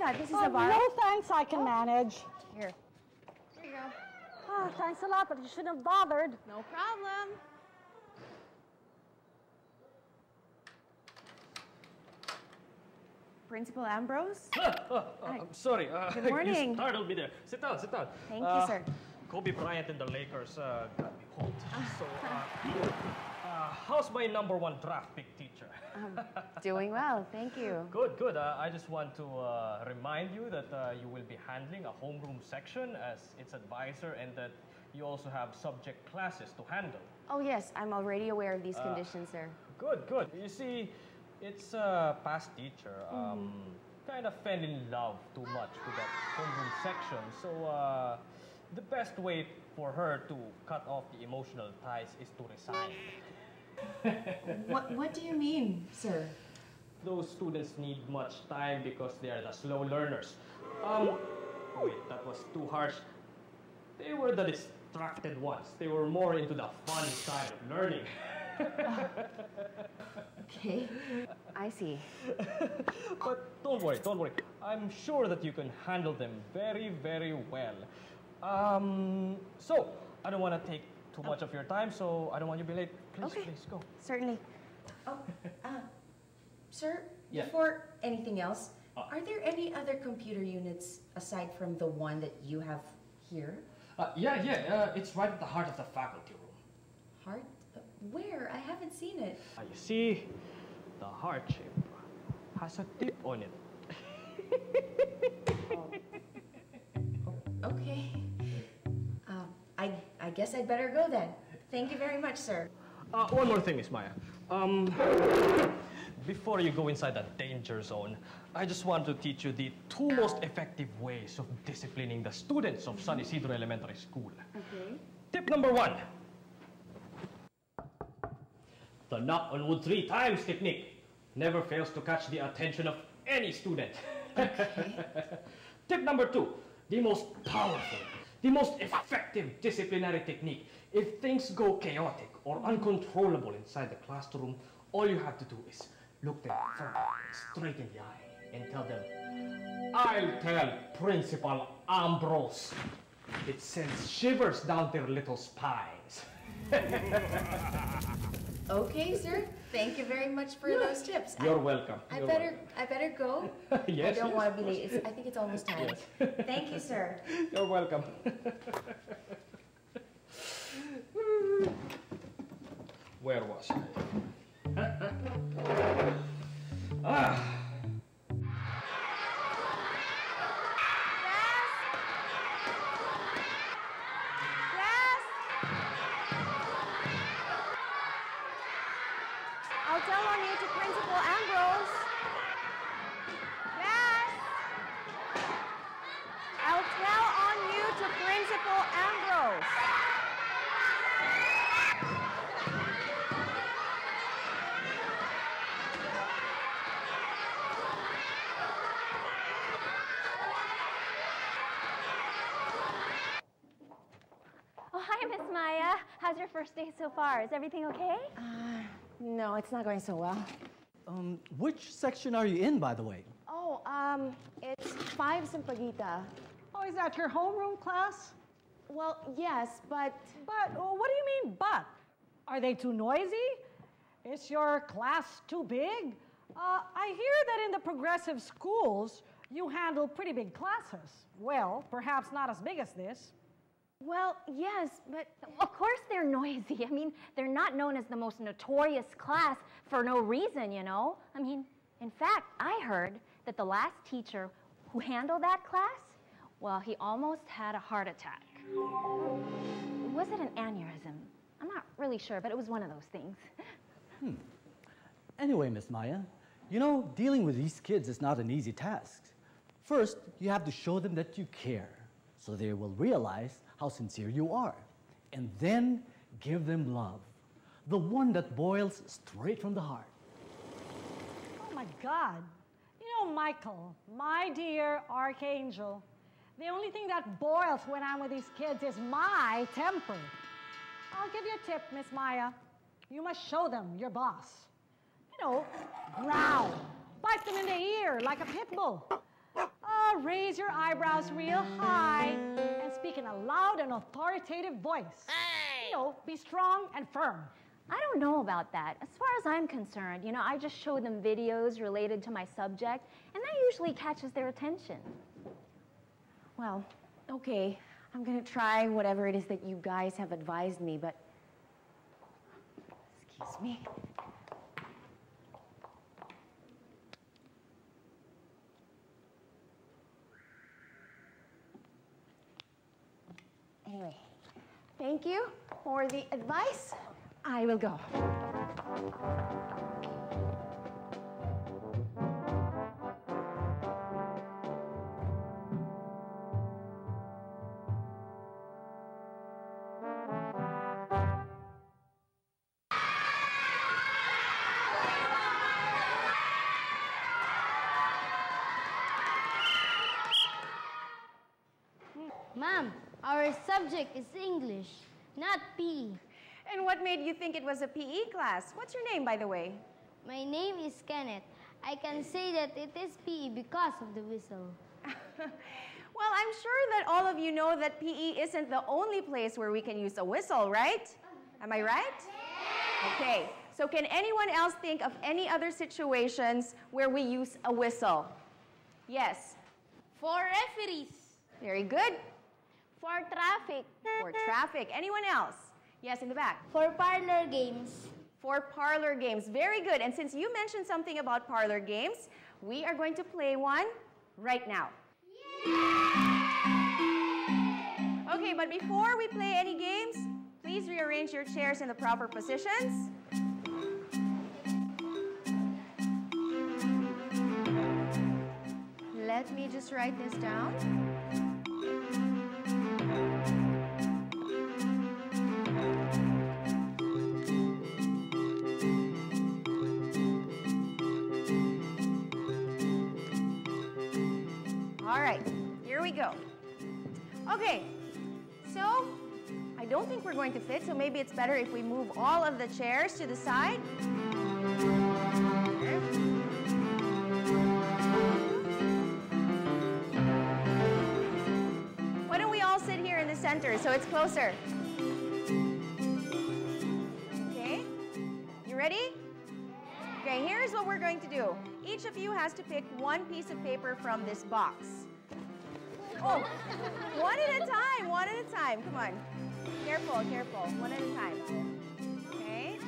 that. This is Oh, a bar. no thanks, I can manage. Here. Here you go. Ah, thanks a lot, but you shouldn't have bothered. No problem. Principal Ambrose? I'm sorry. Uh, Good morning. You startled me there. Sit down, sit down. Thank you, Uh, sir. Kobe Bryant and the Lakers uh, got me pulled. So, uh, uh, how's my number one draft pick teacher? I'm doing well, thank you. Good, good. Uh, I just want to uh, remind you that uh, you will be handling a homeroom section as its advisor and that you also have subject classes to handle. Oh, yes, I'm already aware of these Uh, conditions, sir. Good, good. You see, it's a past teacher. Um, Kind of fell in love too much with that homeroom section. So uh, the best way for her to cut off the emotional ties is to resign. What, what do you mean, sir? Those students need much time because they are the slow learners. Um, wait, that was too harsh. They were the distracted ones. They were more into the fun side of learning. Okay. I see. But don't worry, don't worry. I'm sure that you can handle them very, very well. Um, so, I don't want to take too much of your time, so I don't want you to be late. Please, Okay. please go. Certainly. Oh, uh, sir, Yeah. before anything else, Uh. are there any other computer units aside from the one that you have here? Uh, yeah, yeah, uh, it's right at the heart of the faculty room. Heart? Uh, Where? I haven't seen it. Uh, you see, the heart shape has a tip on it. Okay. I, I guess I'd better go then. Thank you very much, sir. Uh, one more thing, Miss Maya. Um, before you go inside the danger zone, I just want to teach you the two most effective ways of disciplining the students of San Isidro Elementary School. Okay. Tip number one. The knock on wood three times technique never fails to catch the attention of any student. Tip number two. The most powerful, the most effective disciplinary technique. If things go chaotic or uncontrollable inside the classroom, all you have to do is look them straight in the eye and tell them, I'll tell Principal Ambrose. It sends shivers down their little spines. Okay, sir. Thank you very much for those tips. You're welcome. I You're better, I better go. Yes, I don't yes. want to be late. It's, I think it's almost time. Thank you, sir. You're welcome. Where was I? ah. Yes! I'll tell on you to Principal Ambrose. Yes! I'll tell on you to Principal Ambrose. Oh, hi, Miss Maya. How's your first day so far? Is everything okay? Uh, no, it's not going so well. Um, which section are you in, by the way? Oh, um, it's five Sampaguita. Oh, is that your homeroom class? Well, yes, but But, oh, what do you mean, but? Are they too noisy? Is your class too big? Uh, I hear that in the progressive schools, you handle pretty big classes. Well, perhaps not as big as this. Well, yes, but Of course they're noisy. I mean, they're not known as the most notorious class for no reason, you know? I mean, in fact, I heard that the last teacher who handled that class, well, he almost had a heart attack. Was it an aneurysm? I'm not really sure, but it was one of those things. Hmm. Anyway, Miss Maya, you know, dealing with these kids is not an easy task. First, you have to show them that you care, so they will realize how sincere you are. And then give them love, the one that boils straight from the heart. Oh my God. You know, Michael, my dear archangel, the only thing that boils when I'm with these kids is my temper. I'll give you a tip, Miss Maya. You must show them your boss. You know, growl, bite them in the ear like a pit bull. Uh, raise your eyebrows real high speak in a loud and authoritative voice. You know, be strong and firm. I don't know about that. As far as I'm concerned, you know, I just show them videos related to my subject, and that usually catches their attention. Well, okay. I'm gonna try whatever it is that you guys have advised me, but. Excuse me. Anyway, thank you for the advice. I will go. Subject is English, not PE. And what made you think it was a PE class? What's your name, by the way? My name is Kenneth. I can say that it is PE because of the whistle. well, I'm sure that all of you know that PE isn't the only place where we can use a whistle, right? Am I right? Okay, so can anyone else think of any other situations where we use a whistle? Yes, For referees, very good. For traffic, For traffic. Anyone else? Yes, in the back. for parlor games, For parlor games. Very good. And since you mentioned something about parlor games, we are going to play one right now. Okay, but before we play any games, please rearrange your chairs in the proper positions. Let me just write this down. Okay, so I don't think we're going to fit, so maybe it's better if we move all of the chairs to the side. Why don't we all sit here in the center so it's closer? Okay, you ready? Okay, here's what we're going to do. Each of you has to pick one piece of paper from this box. Oh, one at a time, one at a time. Come on. Careful, careful. One at a time. Okay.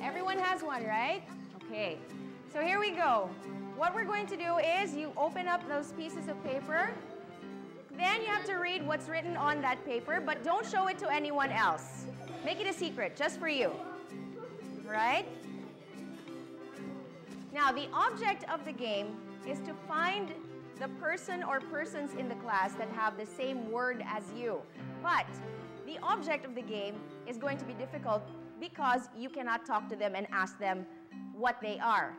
Everyone has one, right? Okay. So here we go. What we're going to do is you open up those pieces of paper. Then you have to read what's written on that paper, but don't show it to anyone else. Make it a secret, just for you. Right? Now, the object of the game is to find the person or persons in the class that have the same word as you. But the object of the game is going to be difficult because you cannot talk to them and ask them what they are.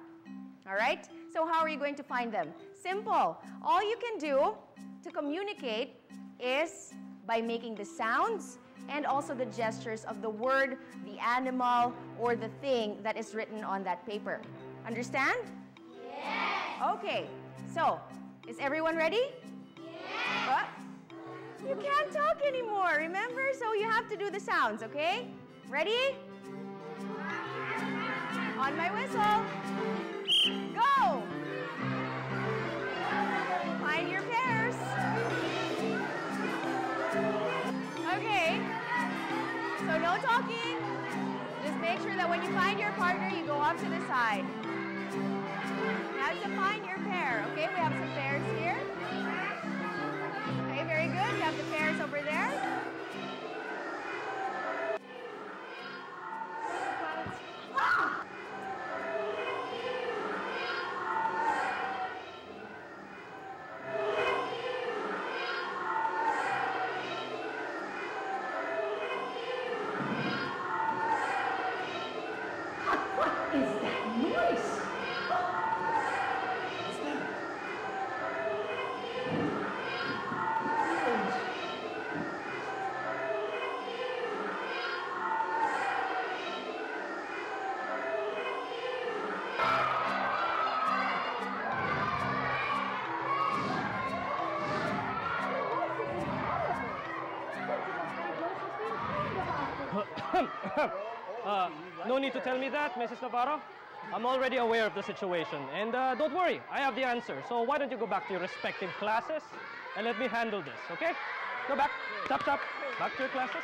All right? So, how are you going to find them? Simple. All you can do to communicate is by making the sounds and also the gestures of the word, the animal, or the thing that is written on that paper. Understand? Yes. Okay. So, is everyone ready? Yes. You can't talk anymore, remember? So you have to do the sounds, okay? Ready? On my whistle. Go! Find your pairs. Okay. So no talking. Just make sure that when you find your partner, you go off to the side. Have to find your pair. Okay, we have some pairs here. Okay, very good. You have the pairs over there. uh, no need to tell me that, Mrs. Navarro. I'm already aware of the situation. And uh, don't worry, I have the answer. So why don't you go back to your respective classes and let me handle this, okay? Go back. Chop, chop. Back to your classes.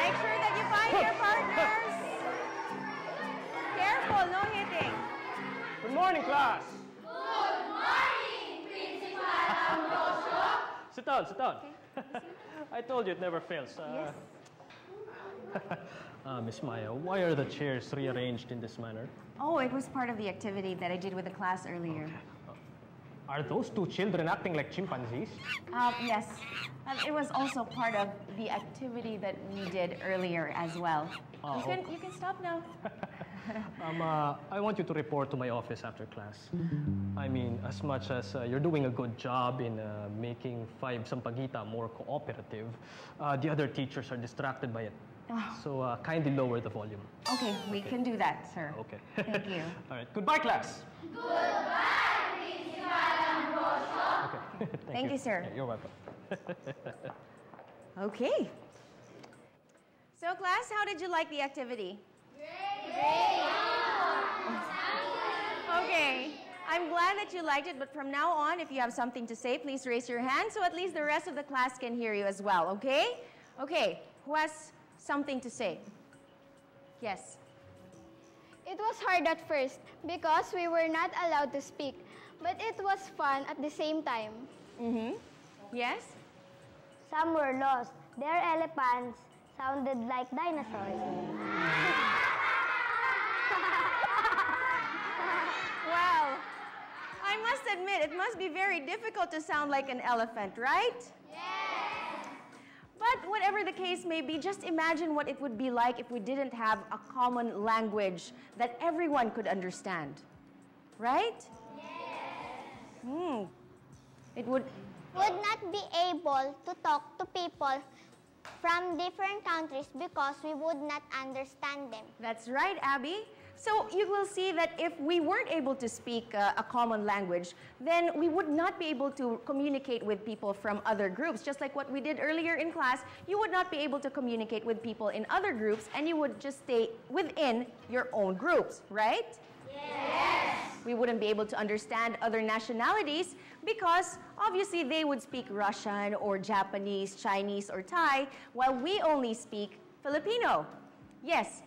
Make sure that you find your partners. Careful, no hitting. Good morning, class. Sit down, sit down. I told you it never fails. Uh, uh, Miss Maya, why are the chairs rearranged in this manner? Oh, it was part of the activity that I did with the class earlier. Are those two children acting like chimpanzees? Um, yes. Um, it was also part of the activity that we did earlier as well. Oh, you, can, you can stop now. Um, uh, I want you to report to my office after class. I mean, as much as uh, you're doing a good job in uh, making Five Sampaguita more cooperative, uh, the other teachers are distracted by it. So uh, kindly lower the volume. Okay, we can do that, sir. Okay. Thank you. All right. Goodbye, class. Okay. Thank, Thank you, sir. Yeah, you're welcome. Okay. So, class, how did you like the activity? Okay. I'm glad that you liked it, but from now on, if you have something to say, please raise your hand so at least the rest of the class can hear you as well, okay? Okay, who has something to say? Yes. It was hard at first because we were not allowed to speak, but it was fun at the same time. Mm-hmm. Yes? Some were lost. Their elephants sounded like dinosaurs. Well, I must admit, it must be very difficult to sound like an elephant, right? Yes. But whatever the case may be, just imagine what it would be like if we didn't have a common language that everyone could understand. Right? Yes. Hmm. It would Would not be able to talk to people from different countries because we would not understand them. That's right, Abby. So you will see that if we weren't able to speak uh, a common language, then we would not be able to communicate with people from other groups. Just like what we did earlier in class, you would not be able to communicate with people in other groups and you would just stay within your own groups, right? Yes. We wouldn't be able to understand other nationalities because obviously they would speak Russian or Japanese, Chinese, or Thai, while we only speak Filipino. Yes,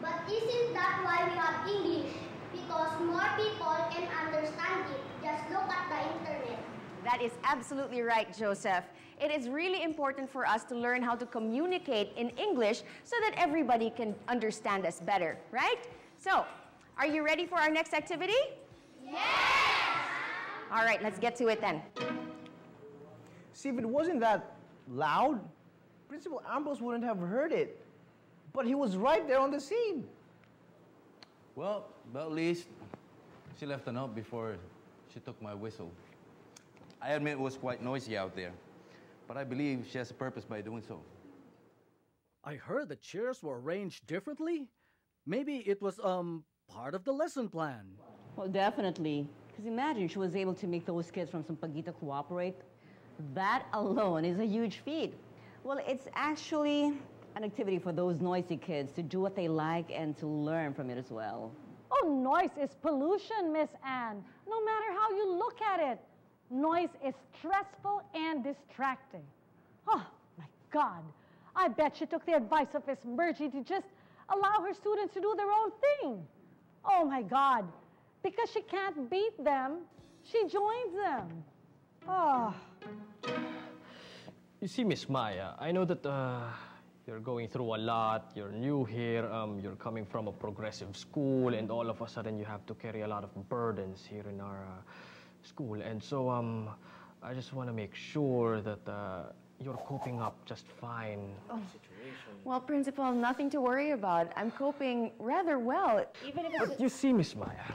But isn't that why we have English? Because more people can understand it. Just look at the internet. That is absolutely right, Joseph. It is really important for us to learn how to communicate in English so that everybody can understand us better, right? So, are you ready for our next activity? Yes! All right, let's get to it then. See, if it wasn't that loud, Principal Ambrose wouldn't have heard it. But he was right there on the scene. Well, but at least she left a note before she took my whistle. I admit it was quite noisy out there, but I believe she has a purpose by doing so. I heard the chairs were arranged differently. Maybe it was um part of the lesson plan. Well, definitely. Because imagine she was able to make those kids from Sampaguita cooperate. That alone is a huge feat. Well, it's actually an activity for those noisy kids to do what they like and to learn from it as well. Oh, noise is pollution, Miss Anne. No matter how you look at it, noise is stressful and distracting. Oh, my God. I bet she took the advice of Miss Murgy to just allow her students to do their own thing. Oh, my God. Because she can't beat them, she joins them. Oh. You see, Miss Maya, I know that uh, you're going through a lot. You're new here. Um, you're coming from a progressive school, and all of a sudden you have to carry a lot of burdens here in our uh, school. And so, um, I just want to make sure that uh, you're coping up just fine. Well, Principal, nothing to worry about. I'm coping rather well, even if. But you see, Miss Maya,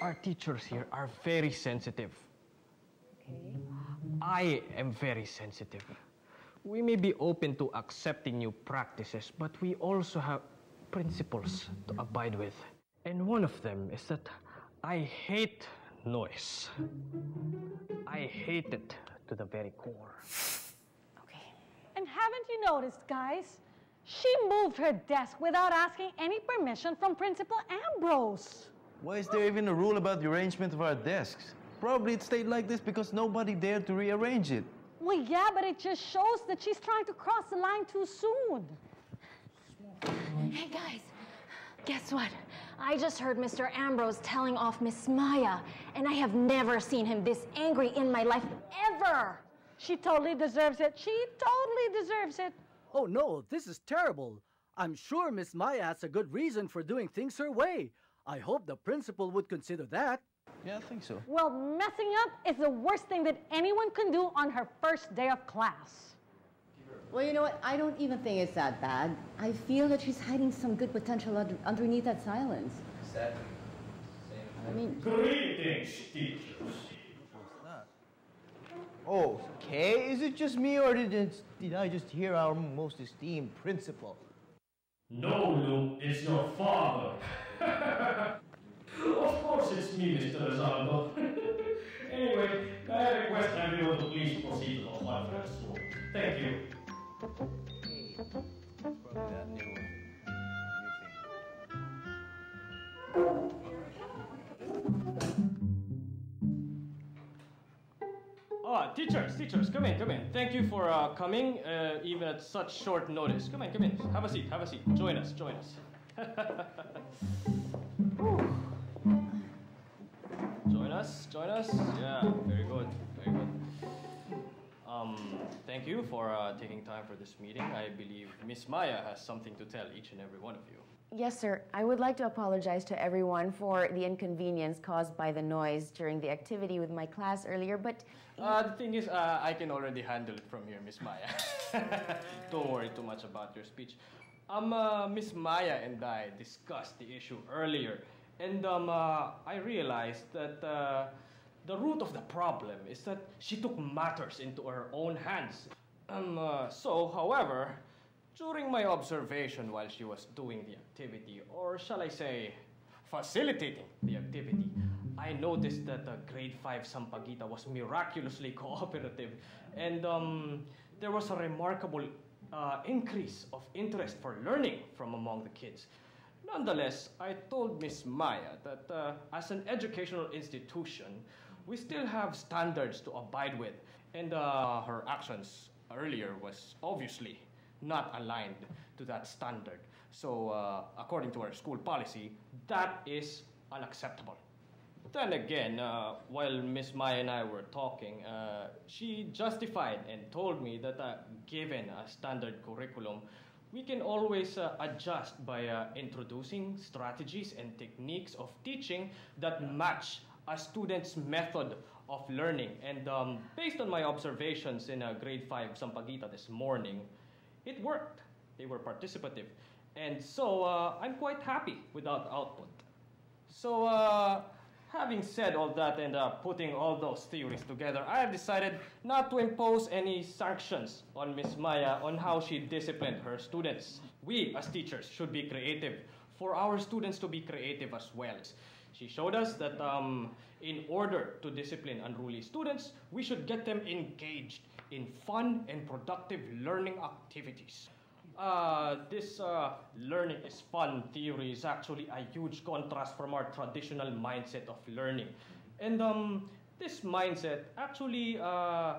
our teachers here are very sensitive. Okay. I am very sensitive. We may be open to accepting new practices, but we also have principles to abide with. And one of them is that I hate noise. I hate it to the very core. Okay. And haven't you noticed, guys? She moved her desk without asking any permission from Principal Ambrose. Why is there even a rule about the arrangement of our desks? Probably it stayed like this because nobody dared to rearrange it. Well, yeah, but it just shows that she's trying to cross the line too soon. Hey guys, guess what? I just heard Mr. Ambrose telling off Miss Maya, and I have never seen him this angry in my life ever. She totally deserves it. She totally deserves it. Oh no, this is terrible. I'm sure Miss Maya has a good reason for doing things her way. I hope the principal would consider that. Yeah, I think so. Well, messing up is the worst thing that anyone can do on her first day of class. Well, you know what? I don't even think it's that bad. I feel that she's hiding some good potential under, underneath that silence. Exactly. I mean, Greetings, teachers. Oh, okay. Is it just me or did, it, did I just hear our most esteemed principal? No, Luke, it's your father. of course it's me, Mr. Rizaldo. anyway, I request everyone to please proceed to the first room. Thank you. Ah, teachers, teachers, come in, come in. Thank you for uh, coming, uh, even at such short notice. Come in, come in. Have a seat, have a seat. Join us, join us. us, join us. Yeah, very good, very good. Um, thank you for uh, taking time for this meeting. I believe Miss Maya has something to tell each and every one of you. Yes, sir. I would like to apologize to everyone for the inconvenience caused by the noise during the activity with my class earlier, but Uh, the thing is, uh, I can already handle it from here, Miss Maya. Don't worry too much about your speech. Um, uh, Miss Maya and I discussed the issue earlier, and um, uh, I realized that uh, the root of the problem is that she took matters into her own hands. Um, uh, so, however, during my observation while she was doing the activity, or shall I say, facilitating the activity, I noticed that uh, grade 5 Sampaguita was miraculously cooperative, and um, there was a remarkable uh, increase of interest for learning from among the kids. Nonetheless, I told Miss Maya that uh, as an educational institution, we still have standards to abide with, and uh, her actions earlier was obviously not aligned to that standard. So, uh, according to our school policy, that is unacceptable. Then again, uh, while Miss Maya and I were talking, uh, she justified and told me that uh, given a standard curriculum, we can always uh, adjust by uh, introducing strategies and techniques of teaching that match a student's method of learning. And um, based on my observations in uh, grade 5 Sampaguita this morning, it worked. They were participative. And so uh, I'm quite happy with that output. So, uh, having said all that and uh, putting all those theories together, I have decided not to impose any sanctions on Miss Maya on how she disciplined her students. We, as teachers, should be creative for our students to be creative as well. She showed us that um, in order to discipline unruly students, we should get them engaged in fun and productive learning activities. Uh, this uh, learning is fun theory is actually a huge contrast from our traditional mindset of learning. And um, this mindset actually uh,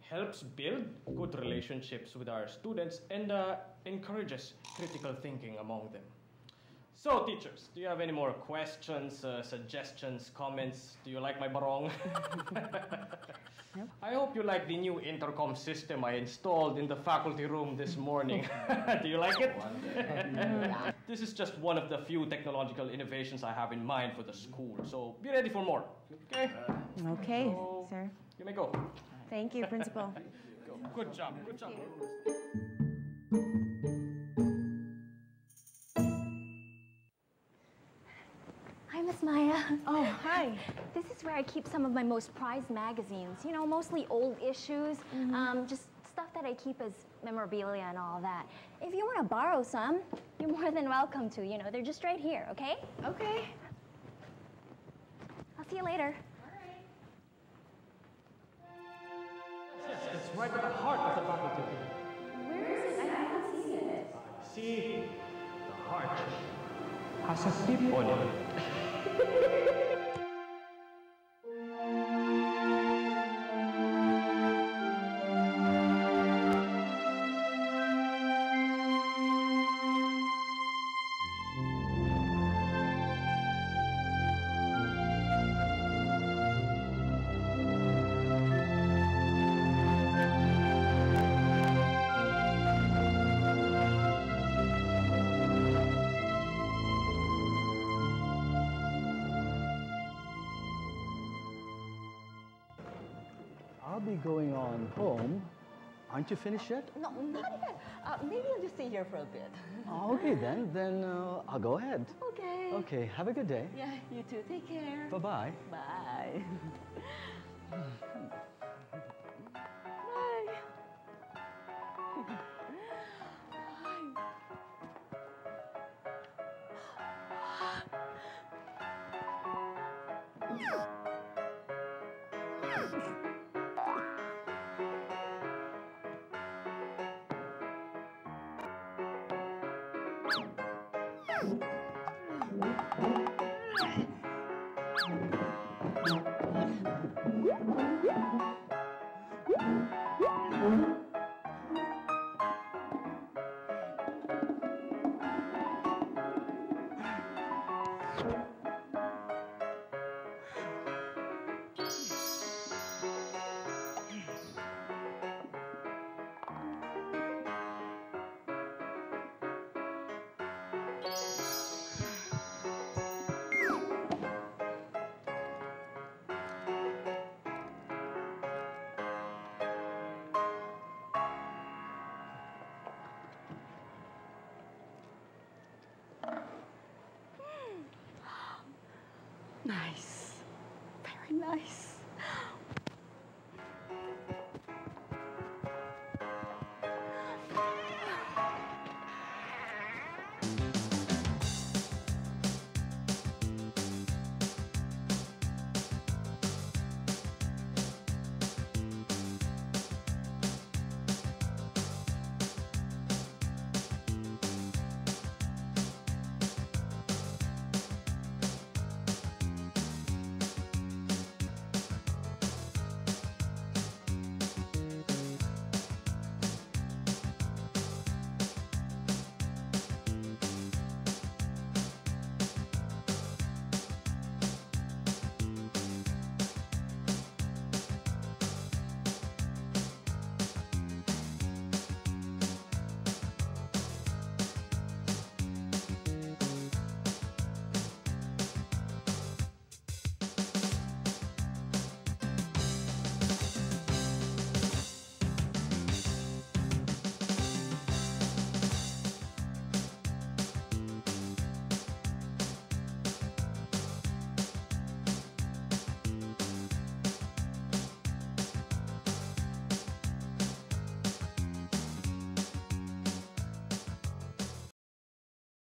helps build good relationships with our students and uh, encourages critical thinking among them. So, teachers, do you have any more questions, uh, suggestions, comments? Do you like my barong? I hope you like the new intercom system I installed in the faculty room this morning. do you like it? this is just one of the few technological innovations I have in mind for the school, so be ready for more. Okay? okay, So- sir. You may go. Thank you, principal. Go. Good job. Good job. This is where I keep some of my most prized magazines. You know, mostly old issues, um, just stuff that I keep as memorabilia and all that. If you want to borrow some, you're more than welcome to. You know, they're just right here, okay? Okay. I'll see you later. Alright. It's right at the heart of the faculty. Where is it? I haven't seen it. See, the heart has a tip on it. Be going on home. Aren't you finished yet? No, not yet. Uh, maybe I'll just stay here for a bit. Oh, okay then. Then uh, I'll go ahead. Okay. Okay, have a good day. Yeah, you too. Take care. Bye-bye. Bye. Nice. Very Yeah. Nice.